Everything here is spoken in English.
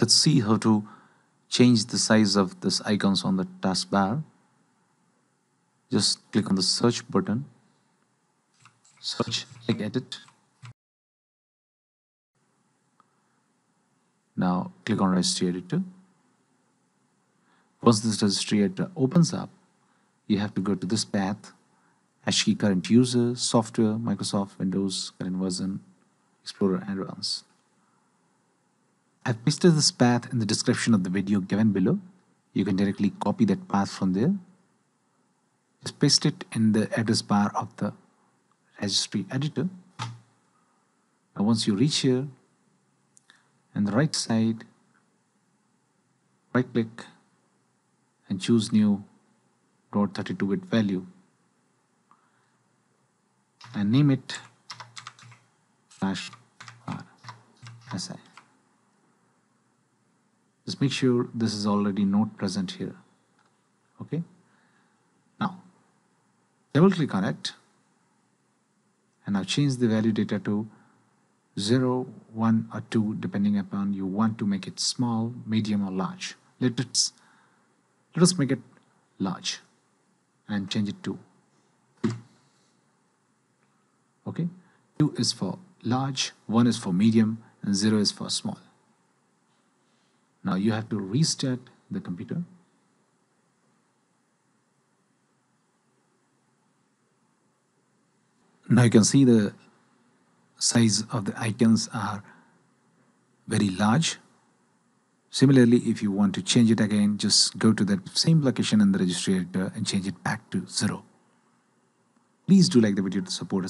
Let's see how to change the size of this icons on the taskbar. Just click on the search button, search, regedit. Now click on registry editor. Once this registry editor opens up, you have to go to this path, HKEY current user, software, Microsoft Windows, current version, Explorer Advanced. I've pasted this path in the description of the video given below. You can directly copy that path from there. Just paste it in the address bar of the registry editor. Now once you reach here, on the right side, right click and choose new dot 32 bit value and name it flash r si just make sure this is already not present here. Okay? Now double click on it. And now change the value data to 0 1 or 2 depending upon you want to make it small medium or large. Let us let us make it large and change it to okay? 2 is for large 1 is for medium and 0 is for small now you have to restart the computer. Now you can see the size of the icons are very large. Similarly, if you want to change it again, just go to that same location in the registry editor and change it back to zero. Please do like the video to support us.